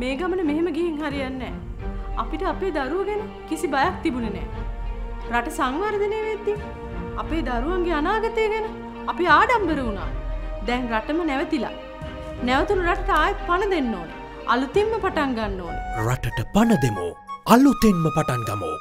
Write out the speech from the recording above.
මේ ගමන මෙහෙම ගිහින් හරියන්නේ අපිට අපේ දරුව ගැන කිසි බයක් තිබුණේ නෑ. රට සංවර්ධනය වෙද්දි අපේ දරුවන්ගේ අනාගතය ගැන අපි ආඩම්බර වුණා. දැන් රටම නැවතිලා. නැවතුණු රටට ආයෙත් පණ දෙන්න ඕනේ. අලුතින්ම පටන් ගන්න ඕනේ. රටට පණ දෙමෝ අලුතෙන්ම පටන් ගමෝ